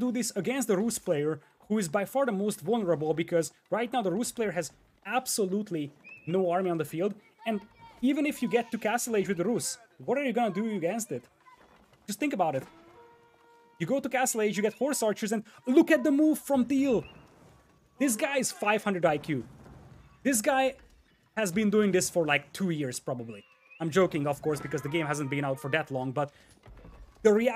do this against the Rus player, who is by far the most vulnerable because right now the Rus player has absolutely no army on the field. And even if you get to Castle Age with the Rus, what are you gonna do against it? Just think about it. You go to Castle Age, you get Horse Archers, and look at the move from Teal! This guy is 500 IQ. This guy has been doing this for like two years, probably. I'm joking, of course, because the game hasn't been out for that long, but the reality